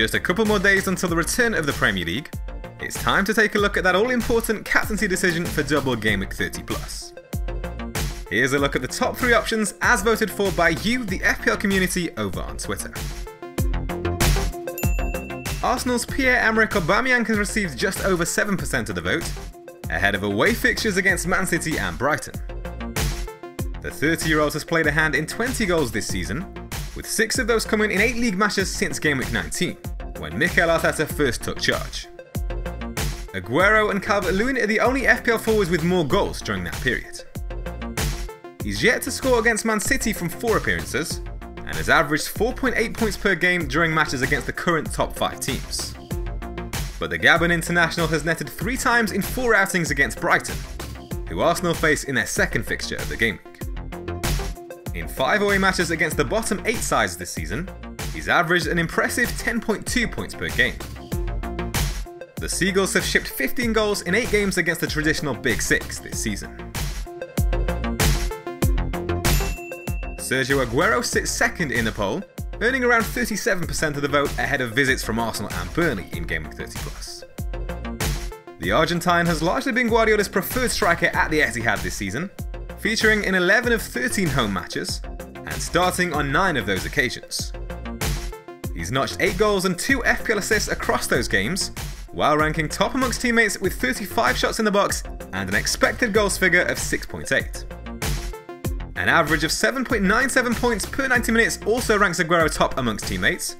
just a couple more days until the return of the Premier League, it's time to take a look at that all-important captaincy decision for double Game Week 30 Plus. Here's a look at the top three options as voted for by you, the FPL community, over on Twitter. Arsenal's Pierre-Emerick Aubameyang has received just over 7% of the vote, ahead of away fixtures against Man City and Brighton. The 30-year-old has played a hand in 20 goals this season, with 6 of those coming in 8 league matches since Game Week 19, when Mikel Arteta first took charge. Aguero and Calvert-Lewin are the only FPL forwards with more goals during that period. He's yet to score against Man City from 4 appearances, and has averaged 4.8 points per game during matches against the current top 5 teams. But the Gabon international has netted 3 times in 4 outings against Brighton, who Arsenal face in their second fixture of the game week. In 5 away matches against the bottom 8 sides this season, he's averaged an impressive 10.2 points per game. The Seagulls have shipped 15 goals in 8 games against the traditional Big Six this season. Sergio Aguero sits second in the poll, earning around 37% of the vote ahead of visits from Arsenal and Burnley in Game Week 30 Plus. The Argentine has largely been Guardiola's preferred striker at the Etihad this season, featuring in 11 of 13 home matches and starting on 9 of those occasions. He's notched 8 goals and 2 FPL assists across those games, while ranking top amongst teammates with 35 shots in the box and an expected goals figure of 6.8. An average of 7.97 points per 90 minutes also ranks Aguero top amongst teammates,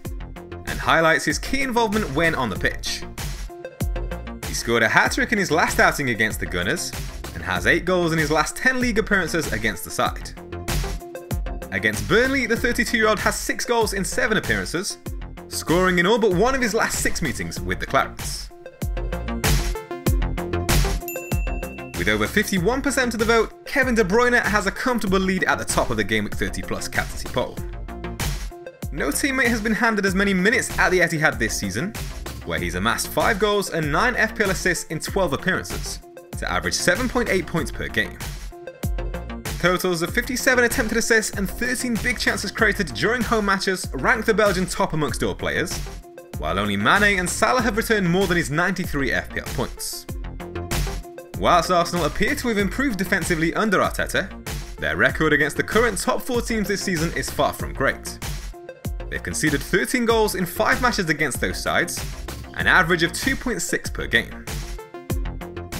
and highlights his key involvement when on the pitch. He scored a hat-trick in his last outing against the Gunners, and has 8 goals in his last 10 league appearances against the side. Against Burnley, the 32-year-old has 6 goals in 7 appearances, scoring in all but one of his last 6 meetings with the Clarets. With over 51% of the vote, Kevin De Bruyne has a comfortable lead at the top of the Game Week 30 Plus captaincy poll. No teammate has been handed as many minutes at the Etihad this season, where he's amassed 5 goals and 9 FPL assists in 12 appearances, to average 7.8 points per game. Totals of 57 attempted assists and 13 big chances created during home matches rank the Belgian top amongst all players, while only Mane and Salah have returned more than his 93 FPL points. Whilst Arsenal appear to have improved defensively under Arteta, their record against the current top 4 teams this season is far from great. They've conceded 13 goals in 5 matches against those sides, an average of 2.6 per game.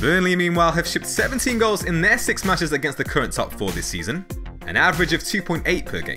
Burnley meanwhile have shipped 17 goals in their 6 matches against the current top 4 this season, an average of 2.8 per game.